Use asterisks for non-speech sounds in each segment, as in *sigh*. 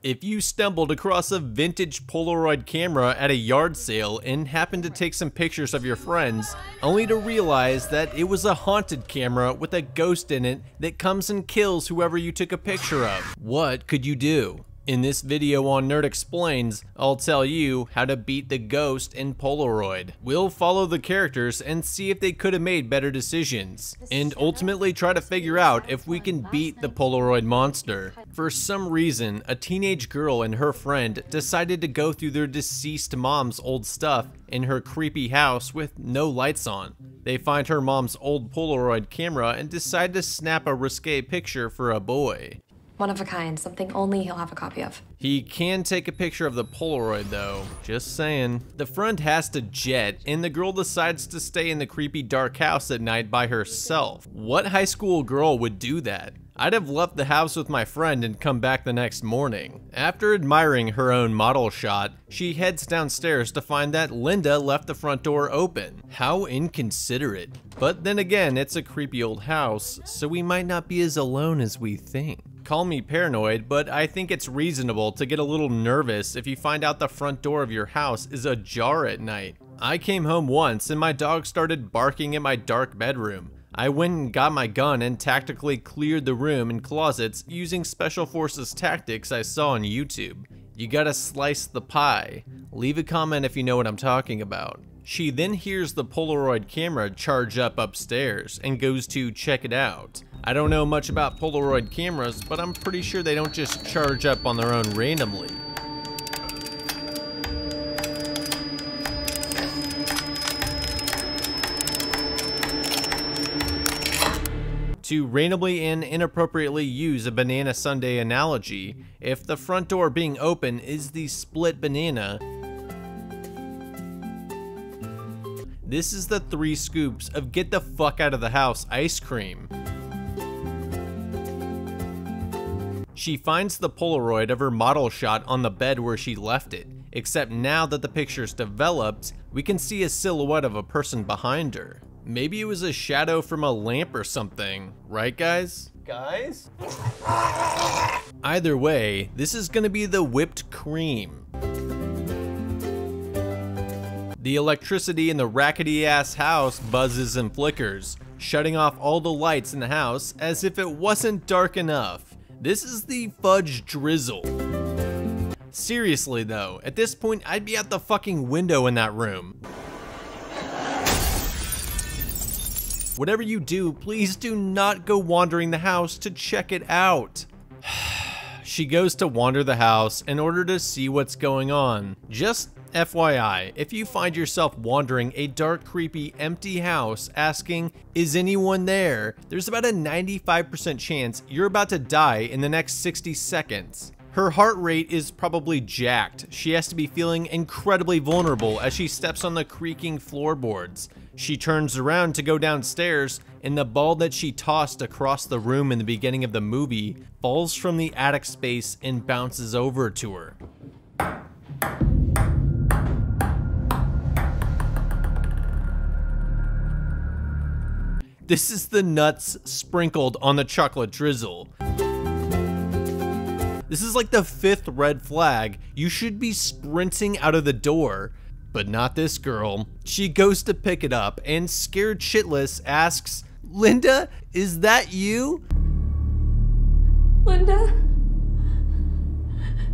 If you stumbled across a vintage Polaroid camera at a yard sale and happened to take some pictures of your friends, only to realize that it was a haunted camera with a ghost in it that comes and kills whoever you took a picture of, what could you do? In this video on Nerd Explains, I'll tell you how to beat the ghost in Polaroid. We'll follow the characters and see if they could have made better decisions, and ultimately try to figure out if we can beat the Polaroid monster. For some reason, a teenage girl and her friend decided to go through their deceased mom's old stuff in her creepy house with no lights on. They find her mom's old Polaroid camera and decide to snap a risque picture for a boy. One of a kind, something only he'll have a copy of. He can take a picture of the Polaroid though, just saying. The friend has to jet, and the girl decides to stay in the creepy dark house at night by herself. What high school girl would do that? I'd have left the house with my friend and come back the next morning. After admiring her own model shot, she heads downstairs to find that Linda left the front door open. How inconsiderate. But then again, it's a creepy old house, so we might not be as alone as we think. Call me paranoid, but I think it's reasonable to get a little nervous if you find out the front door of your house is ajar at night. I came home once and my dog started barking in my dark bedroom. I went and got my gun and tactically cleared the room and closets using Special Forces tactics I saw on YouTube. You gotta slice the pie. Leave a comment if you know what I'm talking about. She then hears the Polaroid camera charge up upstairs and goes to check it out. I don't know much about Polaroid cameras, but I'm pretty sure they don't just charge up on their own randomly. To randomly and inappropriately use a banana sundae analogy, if the front door being open is the split banana, this is the three scoops of get the fuck out of the house ice cream. She finds the Polaroid of her model shot on the bed where she left it, except now that the picture's developed, we can see a silhouette of a person behind her. Maybe it was a shadow from a lamp or something, right guys? Guys? Either way, this is gonna be the whipped cream. The electricity in the rackety ass house buzzes and flickers, shutting off all the lights in the house as if it wasn't dark enough. This is the fudge drizzle. Seriously though, at this point I'd be at the fucking window in that room. Whatever you do, please do not go wandering the house to check it out. *sighs* she goes to wander the house in order to see what's going on. Just FYI, if you find yourself wandering a dark, creepy, empty house asking, is anyone there? There's about a 95% chance you're about to die in the next 60 seconds. Her heart rate is probably jacked. She has to be feeling incredibly vulnerable as she steps on the creaking floorboards. She turns around to go downstairs, and the ball that she tossed across the room in the beginning of the movie falls from the attic space and bounces over to her. This is the nuts sprinkled on the chocolate drizzle. This is like the fifth red flag. You should be sprinting out of the door. But not this girl. She goes to pick it up and scared shitless asks, Linda, is that you? Linda?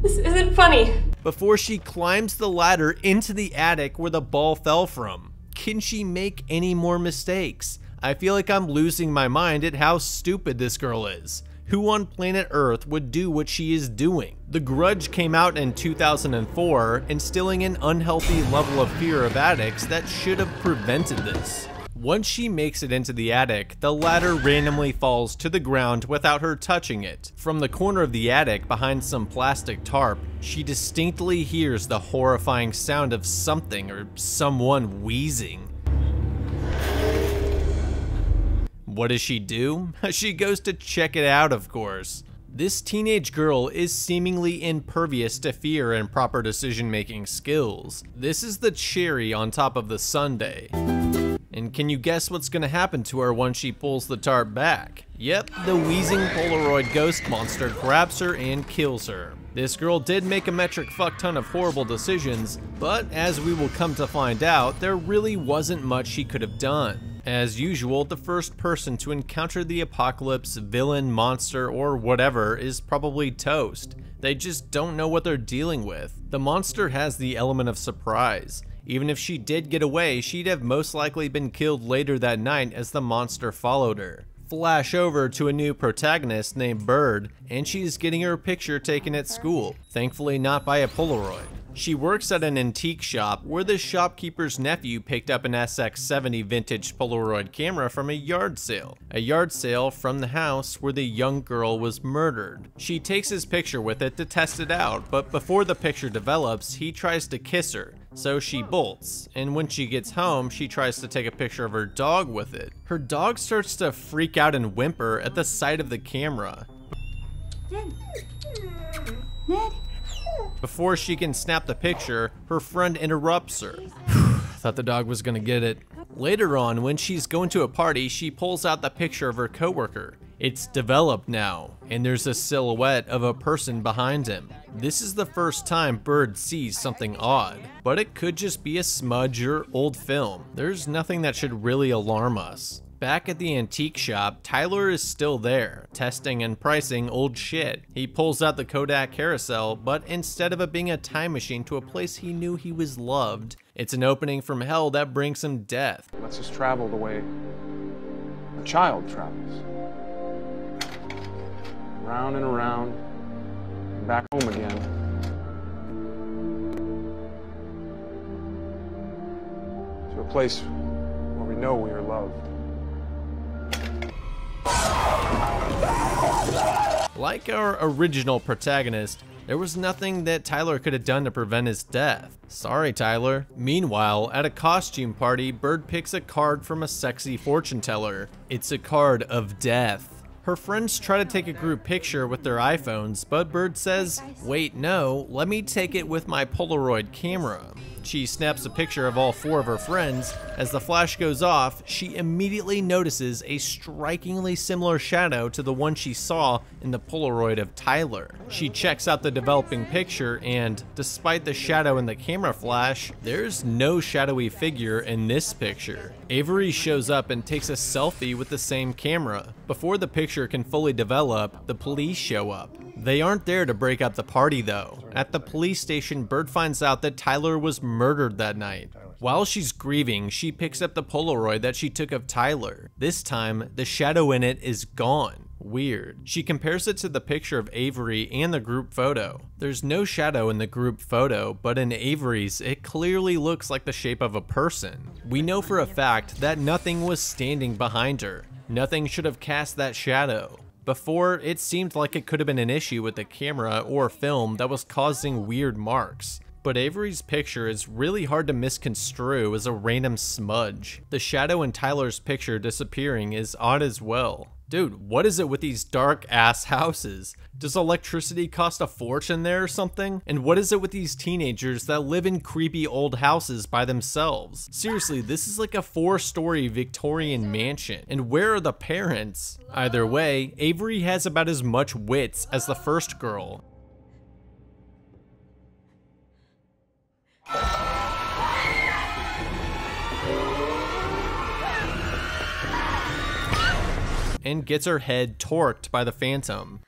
This isn't funny. Before she climbs the ladder into the attic where the ball fell from. Can she make any more mistakes? I feel like I'm losing my mind at how stupid this girl is. Who on planet Earth would do what she is doing? The Grudge came out in 2004, instilling an unhealthy level of fear of addicts that should have prevented this. Once she makes it into the attic, the ladder randomly falls to the ground without her touching it. From the corner of the attic behind some plastic tarp, she distinctly hears the horrifying sound of something or someone wheezing. What does she do? *laughs* she goes to check it out, of course. This teenage girl is seemingly impervious to fear and proper decision-making skills. This is the cherry on top of the sundae. And can you guess what's gonna happen to her once she pulls the tarp back? Yep, the wheezing Polaroid ghost monster grabs her and kills her. This girl did make a metric fuck ton of horrible decisions, but as we will come to find out, there really wasn't much she could have done. As usual, the first person to encounter the apocalypse, villain, monster, or whatever is probably toast. They just don't know what they're dealing with. The monster has the element of surprise. Even if she did get away, she'd have most likely been killed later that night as the monster followed her. Flash over to a new protagonist named Bird, and she's getting her picture taken at school, thankfully not by a Polaroid. She works at an antique shop where the shopkeeper's nephew picked up an SX70 vintage Polaroid camera from a yard sale. A yard sale from the house where the young girl was murdered. She takes his picture with it to test it out, but before the picture develops, he tries to kiss her. So she bolts, and when she gets home, she tries to take a picture of her dog with it. Her dog starts to freak out and whimper at the sight of the camera. Ned. Ned. Before she can snap the picture, her friend interrupts her. *sighs* Thought the dog was gonna get it. Later on, when she's going to a party, she pulls out the picture of her coworker. It's developed now, and there's a silhouette of a person behind him. This is the first time Bird sees something odd, but it could just be a smudge or old film. There's nothing that should really alarm us. Back at the antique shop, Tyler is still there, testing and pricing old shit. He pulls out the Kodak carousel, but instead of it being a time machine to a place he knew he was loved, it's an opening from hell that brings him death. Let's just travel the way a child travels. Round and around, back home again. To a place where we know we are loved. Like our original protagonist, there was nothing that Tyler could have done to prevent his death. Sorry, Tyler. Meanwhile, at a costume party, Bird picks a card from a sexy fortune teller. It's a card of death. Her friends try to take a group picture with their iPhones, but Bird says, wait, no, let me take it with my Polaroid camera. She snaps a picture of all four of her friends. As the flash goes off, she immediately notices a strikingly similar shadow to the one she saw in the Polaroid of Tyler. She checks out the developing picture and, despite the shadow in the camera flash, there's no shadowy figure in this picture. Avery shows up and takes a selfie with the same camera. Before the picture can fully develop, the police show up. They aren't there to break up the party though. At the police station, Bird finds out that Tyler was murdered that night. While she's grieving, she picks up the Polaroid that she took of Tyler. This time, the shadow in it is gone. Weird. She compares it to the picture of Avery and the group photo. There's no shadow in the group photo, but in Avery's, it clearly looks like the shape of a person. We know for a fact that nothing was standing behind her. Nothing should have cast that shadow. Before, it seemed like it could have been an issue with the camera or film that was causing weird marks. But Avery's picture is really hard to misconstrue as a random smudge. The shadow in Tyler's picture disappearing is odd as well. Dude, what is it with these dark ass houses? Does electricity cost a fortune there or something? And what is it with these teenagers that live in creepy old houses by themselves? Seriously, this is like a four story Victorian mansion. And where are the parents? Either way, Avery has about as much wits as the first girl. And gets her head torqued by the Phantom.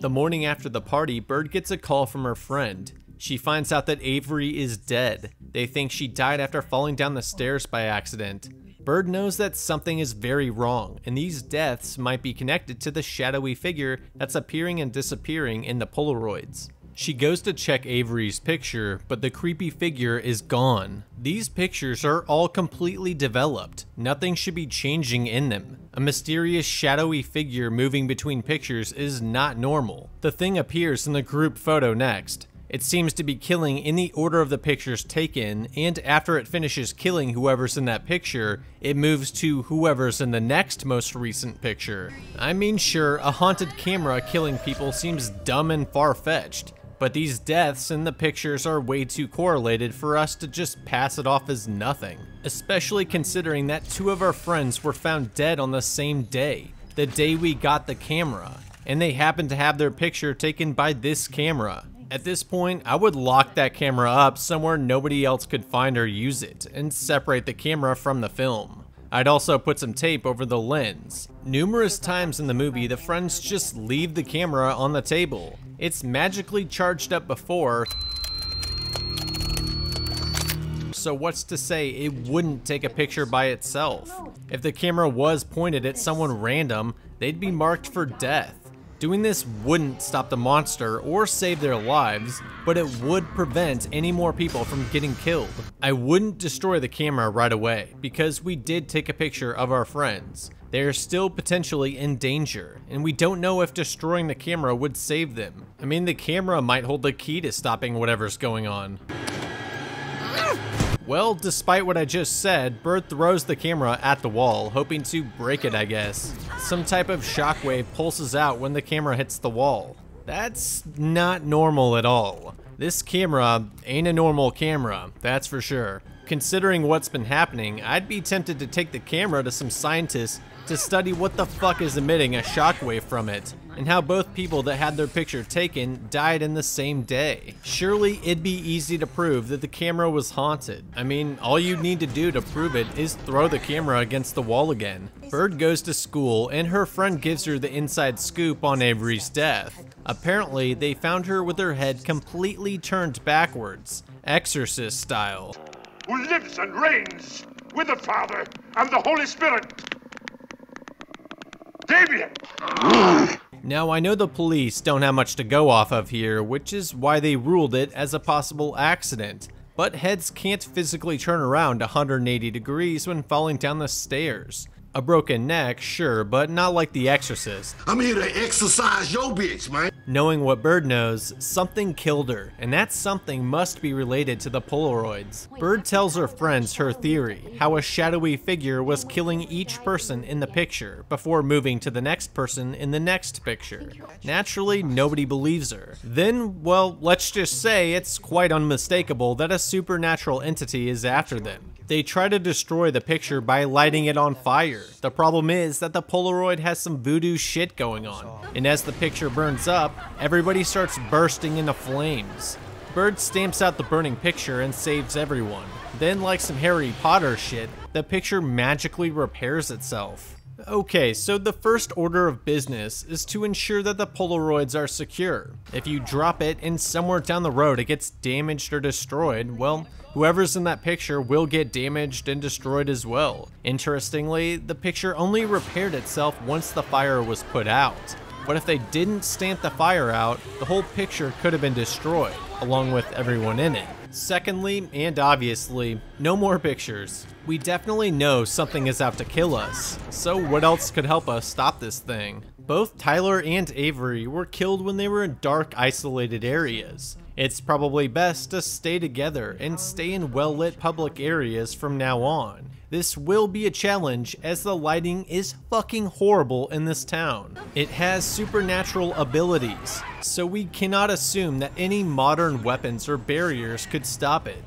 The morning after the party, Bird gets a call from her friend. She finds out that Avery is dead. They think she died after falling down the stairs by accident. Bird knows that something is very wrong, and these deaths might be connected to the shadowy figure that's appearing and disappearing in the Polaroids. She goes to check Avery's picture, but the creepy figure is gone. These pictures are all completely developed. Nothing should be changing in them. A mysterious shadowy figure moving between pictures is not normal. The thing appears in the group photo next. It seems to be killing in the order of the pictures taken, and after it finishes killing whoever's in that picture, it moves to whoever's in the next most recent picture. I mean sure, a haunted camera killing people seems dumb and far-fetched, but these deaths in the pictures are way too correlated for us to just pass it off as nothing. Especially considering that two of our friends were found dead on the same day, the day we got the camera. and they happen to have their picture taken by this camera. At this point, I would lock that camera up somewhere nobody else could find or use it, and separate the camera from the film. I'd also put some tape over the lens. Numerous times in the movie, the friends just leave the camera on the table. It's magically charged up before, so what's to say it wouldn't take a picture by itself? If the camera was pointed at someone random, they'd be marked for death. Doing this wouldn't stop the monster or save their lives, but it would prevent any more people from getting killed. I wouldn't destroy the camera right away, because we did take a picture of our friends. They are still potentially in danger, and we don't know if destroying the camera would save them. I mean, the camera might hold the key to stopping whatever's going on. Well, despite what I just said, Bird throws the camera at the wall, hoping to break it, I guess. Some type of shockwave pulses out when the camera hits the wall. That's not normal at all. This camera ain't a normal camera, that's for sure. Considering what's been happening, I'd be tempted to take the camera to some scientists to study what the fuck is emitting a shockwave from it, and how both people that had their picture taken died in the same day. Surely it'd be easy to prove that the camera was haunted. I mean, all you need to do to prove it is throw the camera against the wall again. Bird goes to school and her friend gives her the inside scoop on Avery's death. Apparently, they found her with her head completely turned backwards, exorcist style. Who lives and reigns with the Father and the Holy Spirit. Now, I know the police don't have much to go off of here, which is why they ruled it as a possible accident. But heads can't physically turn around 180 degrees when falling down the stairs. A broken neck, sure, but not like The Exorcist. I'm here to exercise your bitch, man. Knowing what Bird knows, something killed her, and that something must be related to the Polaroids. Bird tells her friends her theory, how a shadowy figure was killing each person in the picture before moving to the next person in the next picture. Naturally, nobody believes her. Then, well, let's just say it's quite unmistakable that a supernatural entity is after them. They try to destroy the picture by lighting it on fire. The problem is that the Polaroid has some voodoo shit going on, and as the picture burns up, everybody starts bursting into flames. Bird stamps out the burning picture and saves everyone. Then, like some Harry Potter shit, the picture magically repairs itself. Okay, so the first order of business is to ensure that the Polaroids are secure. If you drop it and somewhere down the road it gets damaged or destroyed, well, whoever's in that picture will get damaged and destroyed as well. Interestingly, the picture only repaired itself once the fire was put out. But if they didn't stamp the fire out, the whole picture could have been destroyed, along with everyone in it. Secondly, and obviously, no more pictures. We definitely know something is out to kill us, so what else could help us stop this thing? Both Tyler and Avery were killed when they were in dark, isolated areas. It's probably best to stay together and stay in well-lit public areas from now on. This will be a challenge as the lighting is fucking horrible in this town. It has supernatural abilities, so we cannot assume that any modern weapons or barriers could stop it.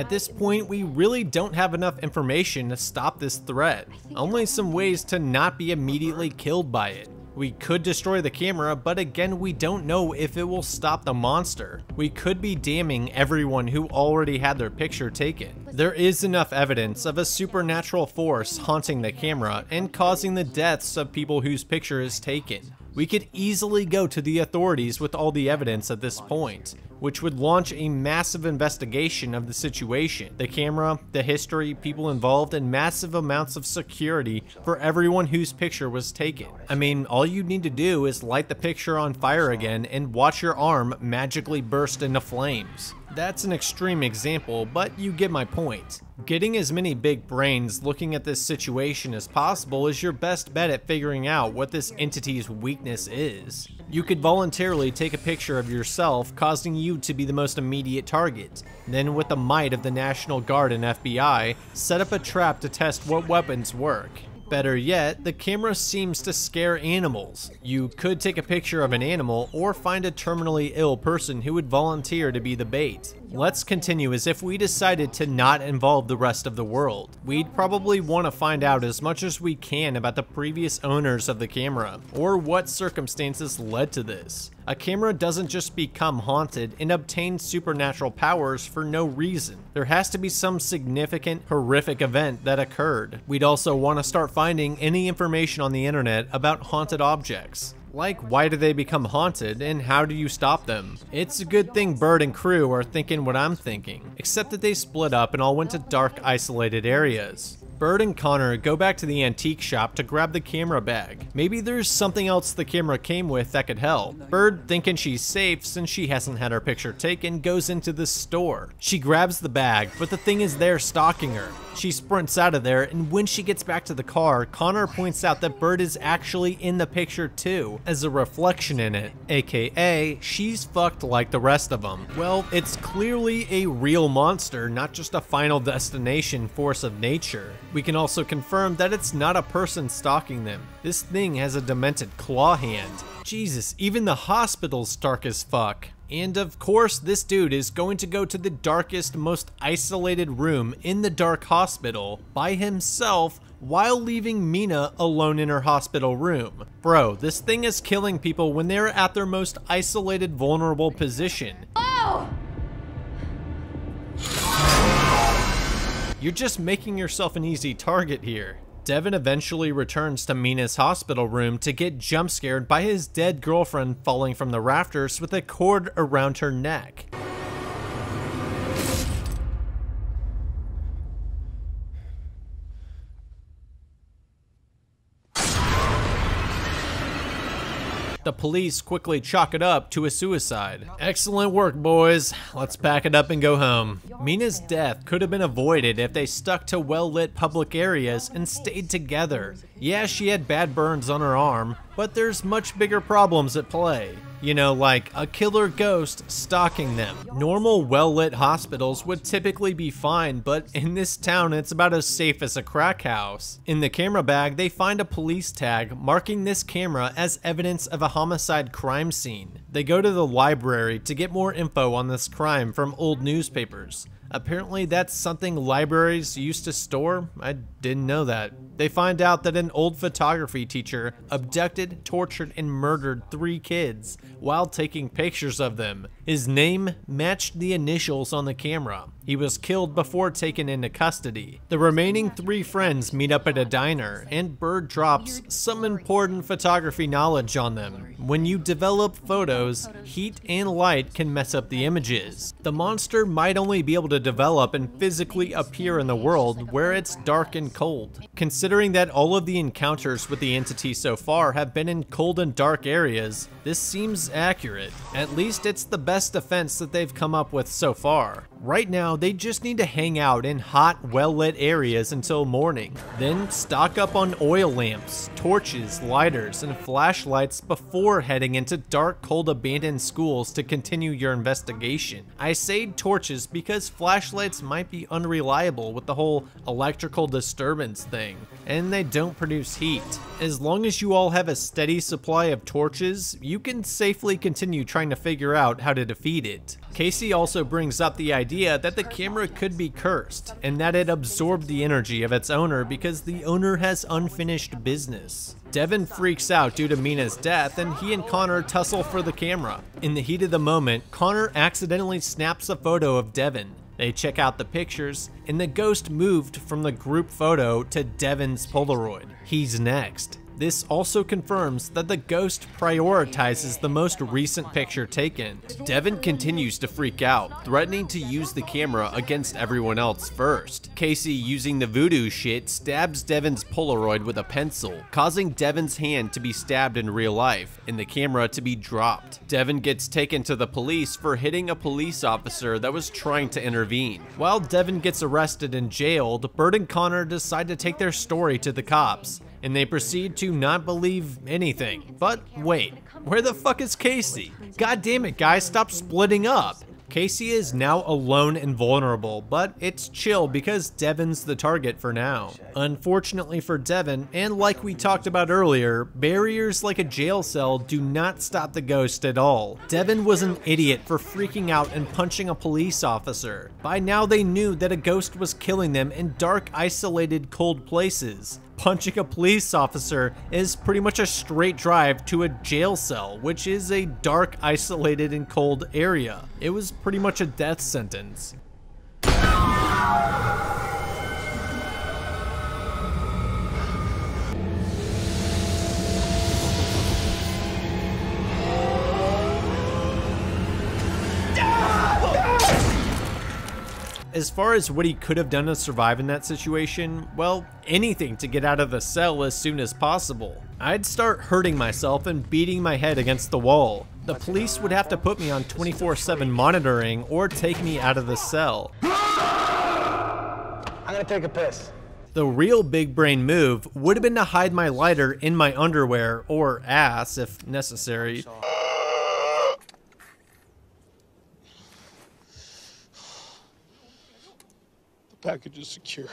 At this point, we really don't have enough information to stop this threat. Only some ways to not be immediately killed by it. We could destroy the camera, but again, we don't know if it will stop the monster. We could be damning everyone who already had their picture taken. There is enough evidence of a supernatural force haunting the camera and causing the deaths of people whose picture is taken. We could easily go to the authorities with all the evidence at this point, which would launch a massive investigation of the situation, the camera, the history, people involved, and massive amounts of security for everyone whose picture was taken. I mean, all you need to do is light the picture on fire again and watch your arm magically burst into flames. That's an extreme example, but you get my point. Getting as many big brains looking at this situation as possible is your best bet at figuring out what this entity's weakness is. You could voluntarily take a picture of yourself, causing you to be the most immediate target. Then, with the might of the National Guard and FBI, set up a trap to test what weapons work. Better yet, the camera seems to scare animals. You could take a picture of an animal or find a terminally ill person who would volunteer to be the bait. Let's continue as if we decided to not involve the rest of the world. We'd probably want to find out as much as we can about the previous owners of the camera, or what circumstances led to this. A camera doesn't just become haunted and obtain supernatural powers for no reason. There has to be some significant, horrific event that occurred. We'd also want to start finding any information on the internet about haunted objects. Like, why do they become haunted and how do you stop them? It's a good thing Bird and crew are thinking what I'm thinking, except that they split up and all went to dark, isolated areas. Bird and Connor go back to the antique shop to grab the camera bag. Maybe there's something else the camera came with that could help. Bird, thinking she's safe since she hasn't had her picture taken, goes into the store. She grabs the bag, but the thing is there stalking her. She sprints out of there, and when she gets back to the car, Connor points out that Bird is actually in the picture too, as a reflection in it, aka she's fucked like the rest of them. Well, it's clearly a real monster, not just a final destination force of nature. We can also confirm that it's not a person stalking them. This thing has a demented claw hand. Jesus, even the hospital's dark as fuck. And of course, this dude is going to go to the darkest, most isolated room in the dark hospital by himself while leaving Mina alone in her hospital room. Bro, this thing is killing people when they're at their most isolated, vulnerable position. Oh! You're just making yourself an easy target here. Devin eventually returns to Mina's hospital room to get jump scared by his dead girlfriend falling from the rafters with a cord around her neck. The police quickly chalk it up to a suicide. Excellent work, boys. Let's pack it up and go home. Mina's death could have been avoided if they stuck to well-lit public areas and stayed together. Yeah, she had bad burns on her arm, but there's much bigger problems at play. You know, like a killer ghost stalking them. Normal, well-lit hospitals would typically be fine, but in this town, it's about as safe as a crack house. In the camera bag, they find a police tag marking this camera as evidence of a homicide crime scene. They go to the library to get more info on this crime from old newspapers. Apparently that's something libraries used to store? I didn't know that. They find out that an old photography teacher abducted, tortured, and murdered three kids while taking pictures of them. His name matched the initials on the camera. He was killed before taken into custody. The remaining three friends meet up at a diner, and Bird drops some important photography knowledge on them. When you develop photos, heat and light can mess up the images. The monster might only be able to develop and physically appear in the world where it's dark and cold. Considering that all of the encounters with the entity so far have been in cold and dark areas, this seems accurate. At least it's the best defense that they've come up with so far. Right now, they just need to hang out in hot, well-lit areas until morning. Then stock up on oil lamps, torches, lighters, and flashlights before heading into dark, cold, abandoned schools to continue your investigation. I say torches because flashlights might be unreliable with the whole electrical disturbance thing, and they don't produce heat. As long as you all have a steady supply of torches, you can safely continue trying to figure out how to defeat it. Casey also brings up the idea that the camera could be cursed, and that it absorbed the energy of its owner because the owner has unfinished business. Devin freaks out due to Mina's death, and he and Connor tussle for the camera. In the heat of the moment, Connor accidentally snaps a photo of Devin. They check out the pictures, and the ghost moved from the group photo to Devin's Polaroid. He's next. This also confirms that the ghost prioritizes the most recent picture taken. Devin continues to freak out, threatening to use the camera against everyone else first. Casey, using the voodoo shit, stabs Devin's Polaroid with a pencil, causing Devin's hand to be stabbed in real life and the camera to be dropped. Devin gets taken to the police for hitting a police officer that was trying to intervene. While Devin gets arrested and jailed, Bird and Connor decide to take their story to the cops and they proceed to not believe anything. But wait, where the fuck is Casey? God damn it, guys, stop splitting up. Casey is now alone and vulnerable, but it's chill because Devin's the target for now. Unfortunately for Devin, and like we talked about earlier, barriers like a jail cell do not stop the ghost at all. Devin was an idiot for freaking out and punching a police officer. By now they knew that a ghost was killing them in dark, isolated, cold places punching a police officer is pretty much a straight drive to a jail cell, which is a dark, isolated, and cold area. It was pretty much a death sentence. As far as what he could have done to survive in that situation, well, anything to get out of the cell as soon as possible. I'd start hurting myself and beating my head against the wall. The police would have to put me on 24-7 monitoring or take me out of the cell. I'm gonna take a piss. The real big brain move would have been to hide my lighter in my underwear or ass if necessary. Package is secure.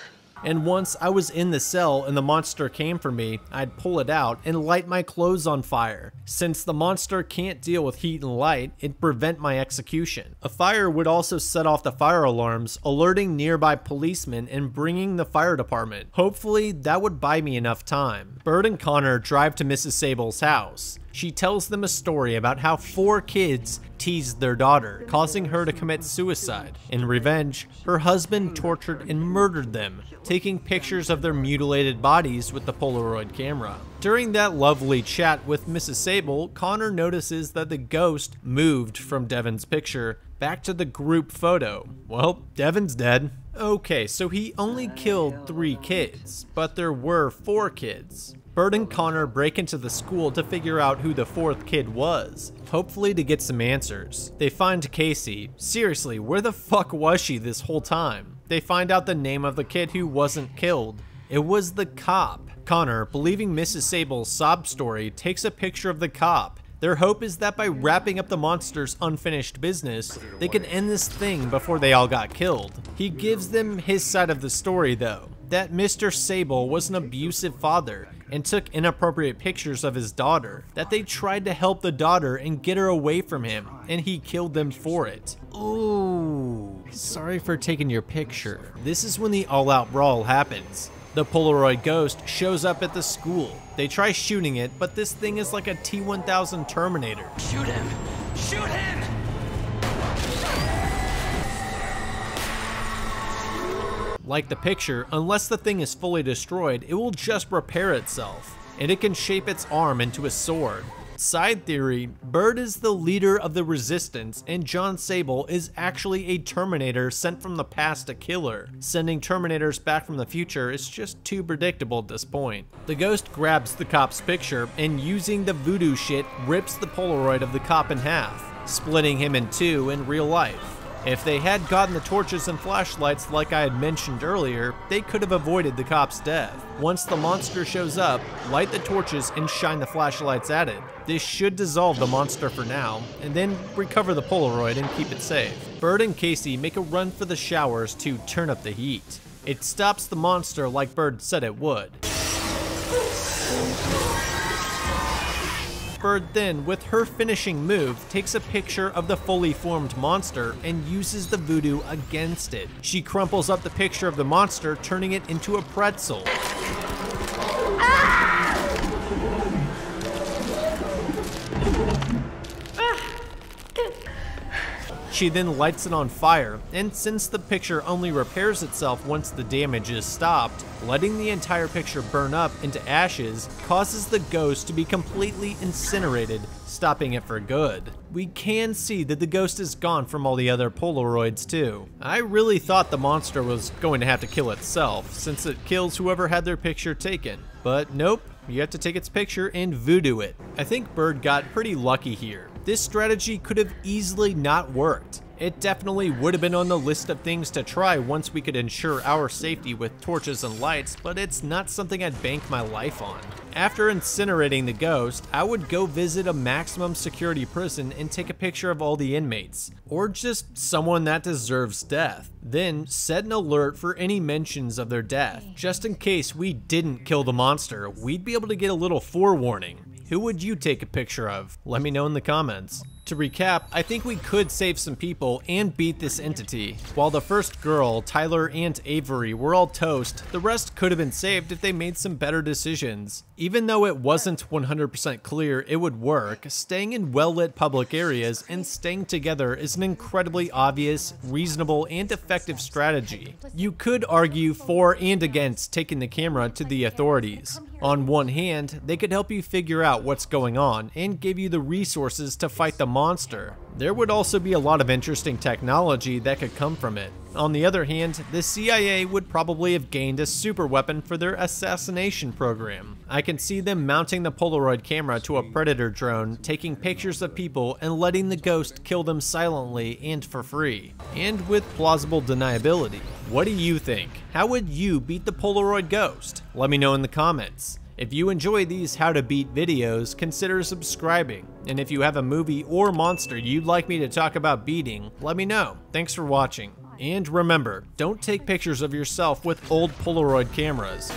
And once I was in the cell and the monster came for me, I'd pull it out and light my clothes on fire. Since the monster can't deal with heat and light, it'd prevent my execution. A fire would also set off the fire alarms, alerting nearby policemen and bringing the fire department. Hopefully, that would buy me enough time. Bird and Connor drive to Mrs. Sable's house. She tells them a story about how four kids teased their daughter, causing her to commit suicide. In revenge, her husband tortured and murdered them, taking pictures of their mutilated bodies with the Polaroid camera. During that lovely chat with Mrs. Sable, Connor notices that the ghost moved from Devin's picture back to the group photo. Well, Devin's dead. Okay, so he only killed three kids, but there were four kids. Bird and Connor break into the school to figure out who the fourth kid was, hopefully to get some answers. They find Casey. Seriously, where the fuck was she this whole time? They find out the name of the kid who wasn't killed. It was the cop. Connor, believing Mrs. Sable's sob story, takes a picture of the cop. Their hope is that by wrapping up the monster's unfinished business, they can end this thing before they all got killed. He gives them his side of the story though, that Mr. Sable was an abusive father and took inappropriate pictures of his daughter, that they tried to help the daughter and get her away from him, and he killed them for it. Ooh, sorry for taking your picture. This is when the all-out brawl happens. The Polaroid ghost shows up at the school. They try shooting it, but this thing is like a T-1000 Terminator. Shoot him! Shoot him! Like the picture, unless the thing is fully destroyed, it will just repair itself, and it can shape its arm into a sword. Side theory, Bird is the leader of the resistance and John Sable is actually a Terminator sent from the past to kill her. Sending Terminators back from the future is just too predictable at this point. The ghost grabs the cop's picture and using the voodoo shit rips the Polaroid of the cop in half, splitting him in two in real life. If they had gotten the torches and flashlights like I had mentioned earlier, they could have avoided the cop's death. Once the monster shows up, light the torches and shine the flashlights at it. This should dissolve the monster for now, and then recover the Polaroid and keep it safe. Bird and Casey make a run for the showers to turn up the heat. It stops the monster like Bird said it would. Bird then, with her finishing move, takes a picture of the fully formed monster and uses the voodoo against it. She crumples up the picture of the monster, turning it into a pretzel. Ah! She then lights it on fire, and since the picture only repairs itself once the damage is stopped, letting the entire picture burn up into ashes causes the ghost to be completely incinerated, stopping it for good. We can see that the ghost is gone from all the other Polaroids too. I really thought the monster was going to have to kill itself, since it kills whoever had their picture taken. But nope, you have to take its picture and voodoo it. I think Bird got pretty lucky here. This strategy could have easily not worked. It definitely would have been on the list of things to try once we could ensure our safety with torches and lights, but it's not something I'd bank my life on. After incinerating the ghost, I would go visit a maximum security prison and take a picture of all the inmates, or just someone that deserves death. Then set an alert for any mentions of their death, just in case we didn't kill the monster, we'd be able to get a little forewarning. Who would you take a picture of? Let me know in the comments. To recap, I think we could save some people and beat this entity. While the first girl, Tyler and Avery were all toast, the rest could have been saved if they made some better decisions. Even though it wasn't 100% clear it would work, staying in well-lit public areas and staying together is an incredibly obvious, reasonable, and effective strategy. You could argue for and against taking the camera to the authorities. On one hand, they could help you figure out what's going on and give you the resources to fight the monster. There would also be a lot of interesting technology that could come from it. On the other hand, the CIA would probably have gained a super weapon for their assassination program. I can see them mounting the Polaroid camera to a Predator drone, taking pictures of people and letting the ghost kill them silently and for free, and with plausible deniability. What do you think? How would you beat the Polaroid ghost? Let me know in the comments. If you enjoy these how to beat videos, consider subscribing. And if you have a movie or monster you'd like me to talk about beating, let me know. Thanks for watching. And remember, don't take pictures of yourself with old Polaroid cameras.